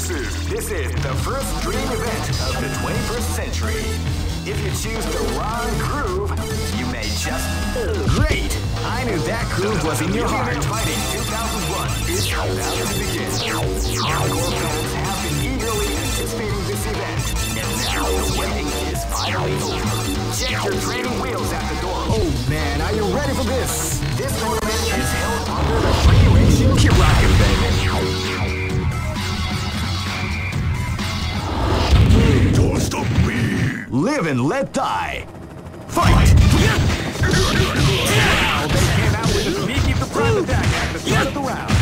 This is this is the first dream event of the 21st century. If you choose the wrong groove, you may just great. I knew that groove was in your heart. Fighting 2001 is about to begin. Hardcore fans have been eagerly anticipating this event, and now the waiting is finally over. Check your training wheels at the door. Oh man, are you ready for this? This tournament is held under the free ratio. Keep rocking, baby. Stop me! Live and let die. Fight! Wow, they came out with a sneaky surprise attack at the start of the round.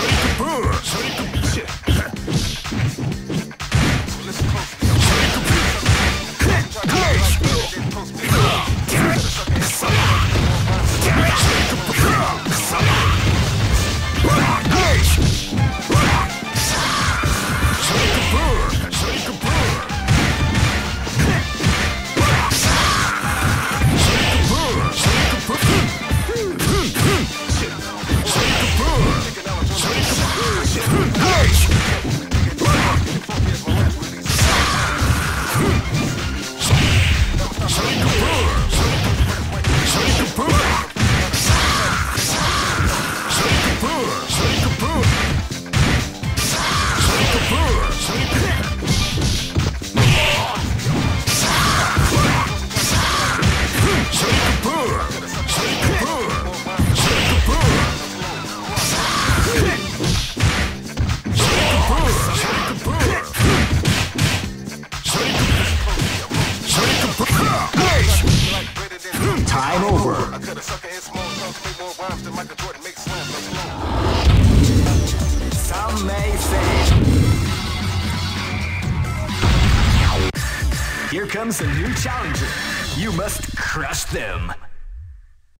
Time comes a new challenger. You must crush them.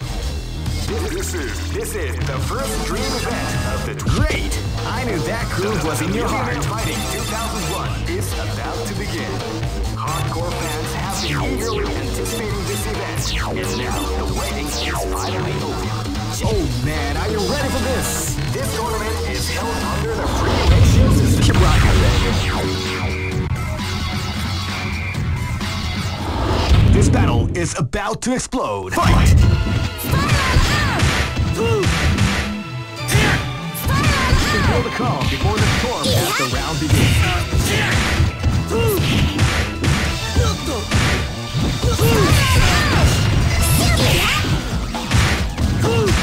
This, is this is the first dream event of the great. I knew that groove was in your heart. Fighting 2001 is about to begin. Hardcore fans have been eagerly anticipating this event, and now the waiting is finally over. Oh man, are you ready for this? This tournament is held under is about to explode. Fight! Feel the calm before the storm as the round begins. This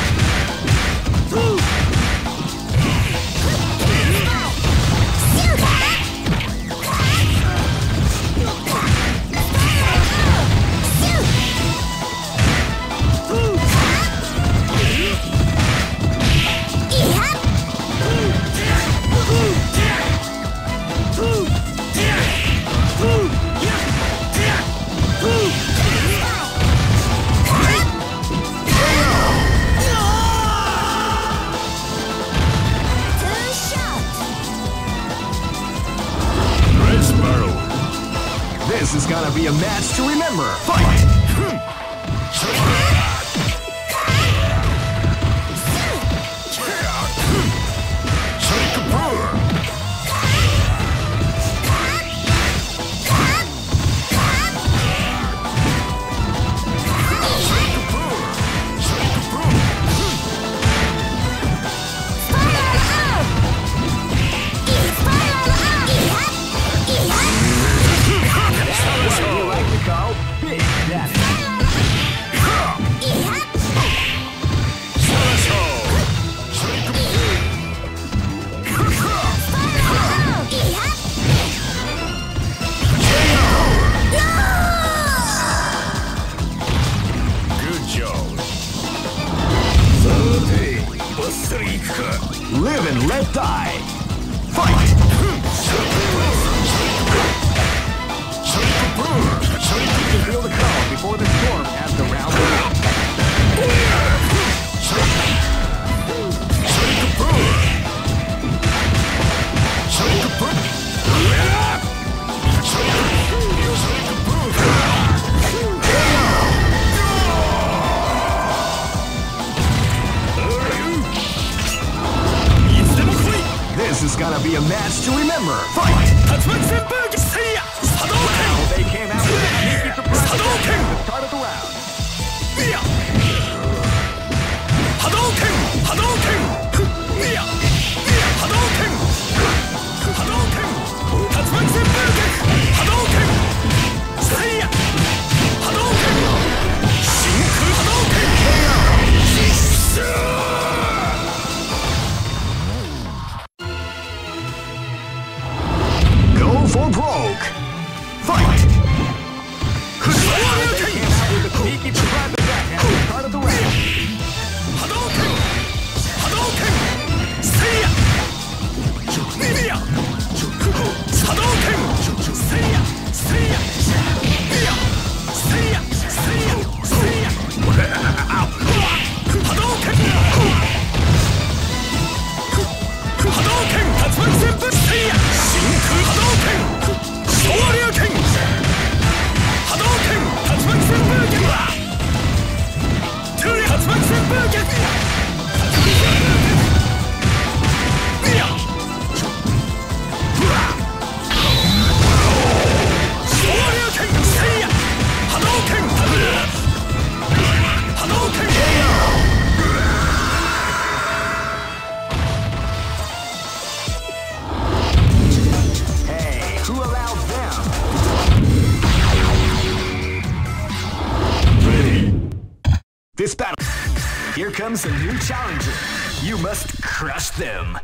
them.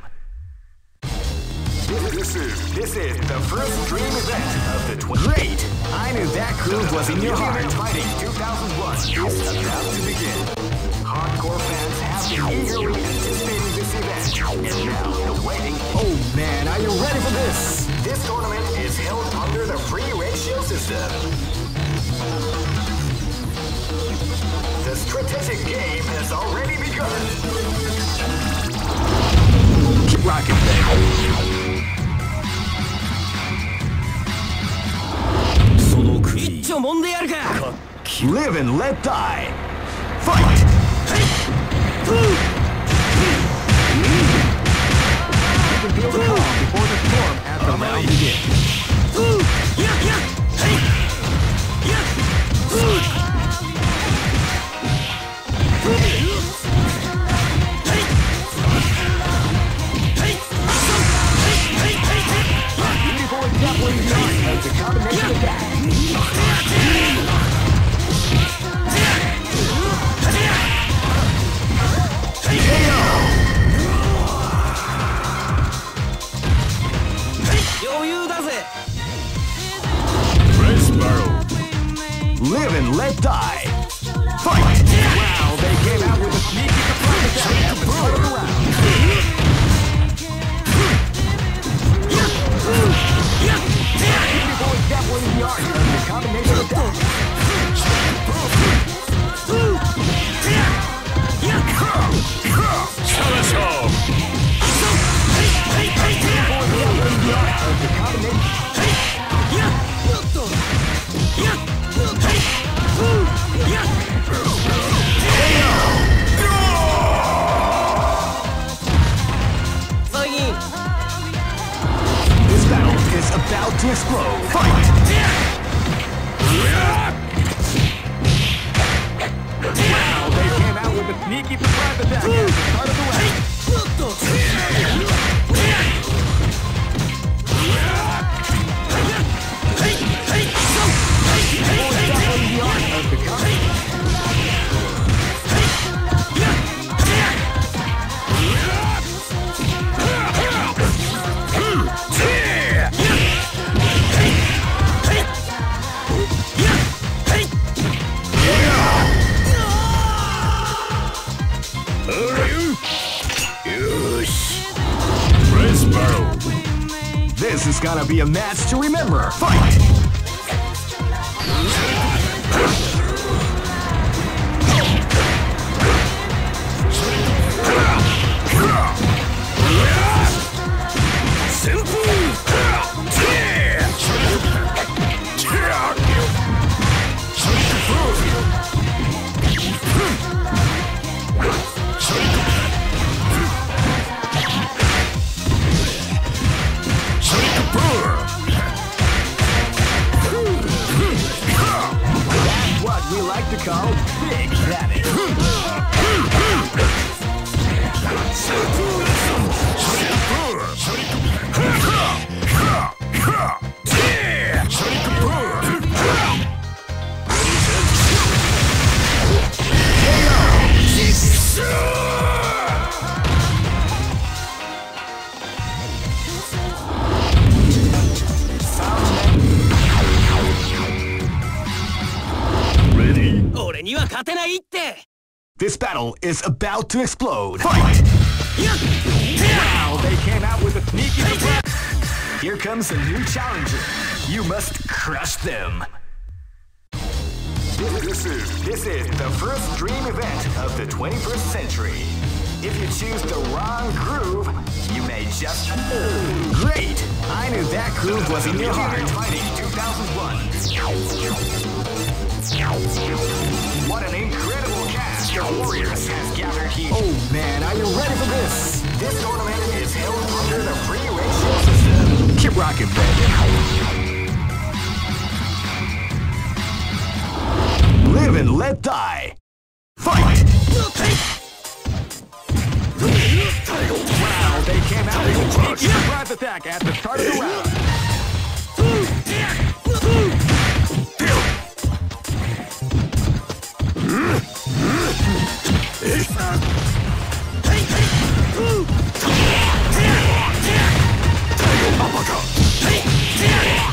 This is this is the first dream event of the tw- Great! I knew that groove was in your heart. Fighting 2001 is about to begin. Hardcore fans have been eagerly anticipating this event, and now they're waiting. Oh man, are you ready for this? This tournament is held under the free ratio system. The strategic game has already begun. rocket thing. その首一丁もんでやるか Live and let die. Fight! Build a car before the storm at the mountain. Match to remember. This battle is about to explode. Fight! Wow, they came out with a sneaky surprise. Here comes a new challenger. You must crush them. This is this is the first dream event of the 21st century. If you choose the wrong groove, you may just great. I knew that groove was in your heart. Fighting 2001. What an incredible of warriors has gathered here. Oh man, are you ready for this? This tournament is held under the free ratio system. Keep rocking, baby. Live and let die. Fight! Wow, they came out with a sneaky surprise attack at the start of the round. か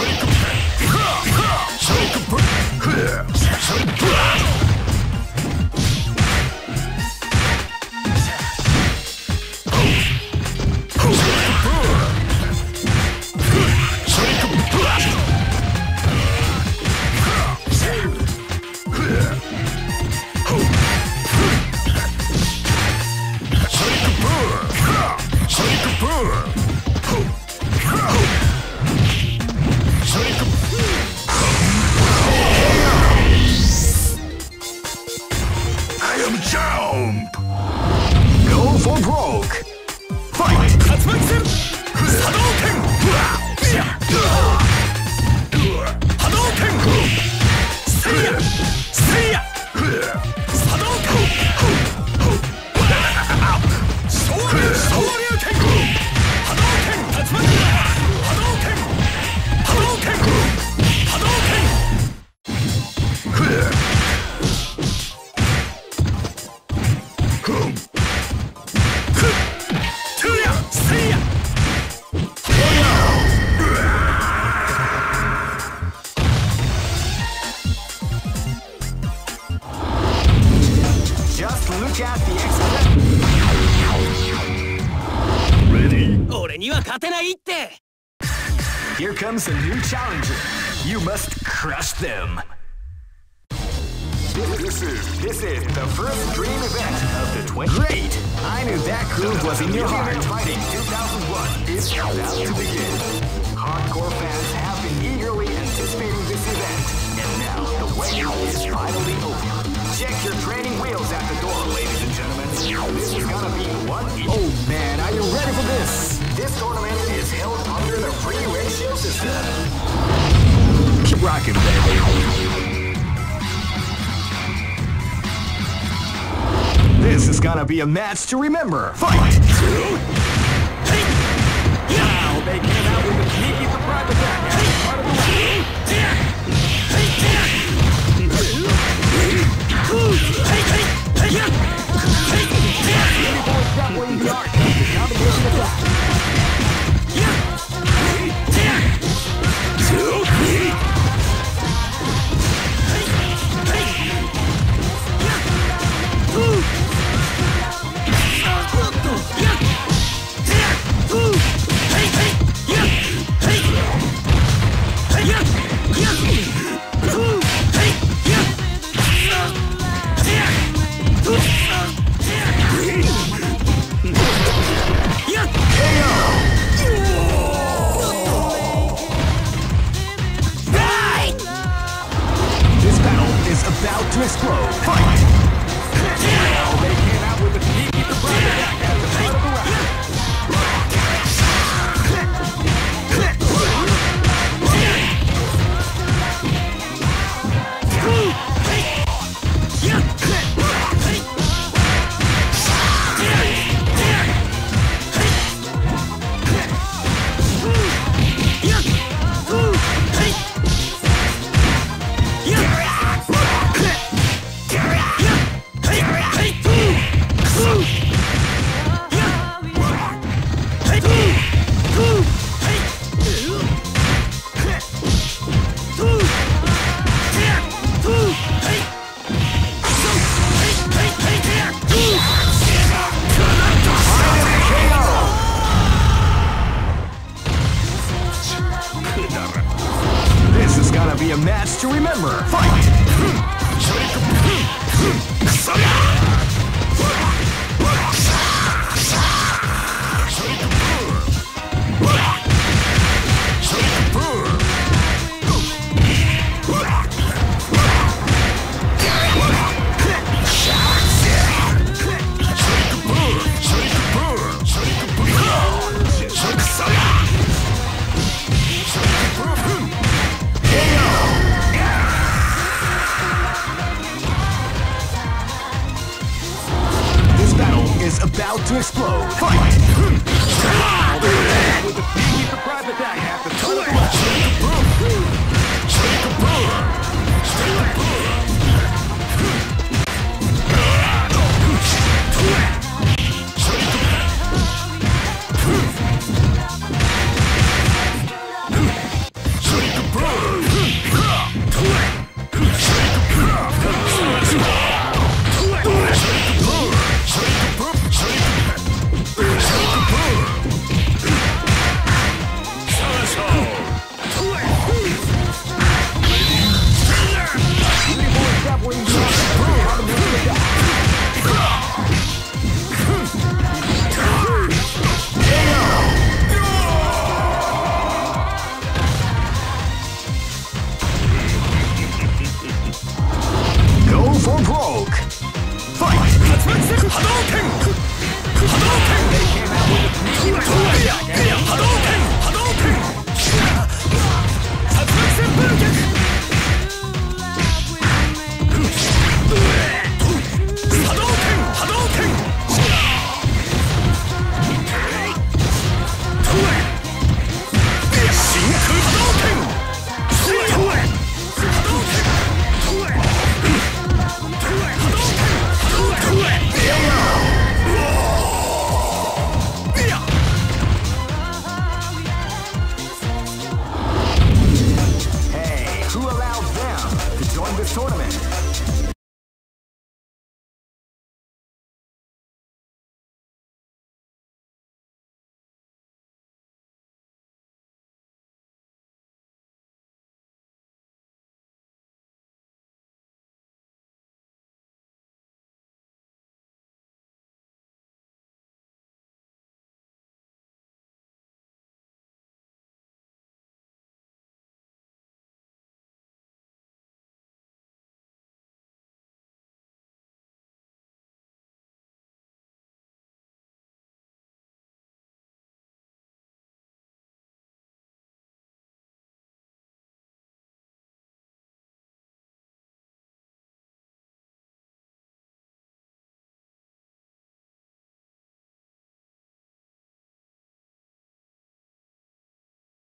I Here comes a new challenger. You must crush them. This is this is the first dream event of the 20. Great! I knew that groove was in your heart. Fighting 2001 is about to begin. Hardcore fans have been eagerly anticipating this event, and now the wait is finally over. Check your training wheels at the door, ladies and gentlemen. This is gonna be one. Oh man, are you ready for this? This tournament is held under the free ratio system. Keep rocking, baby. This is gonna be a match to remember. Fight! Now they came out with a sneaky surprise attack at the of the round. Before separating the art of the combination attack.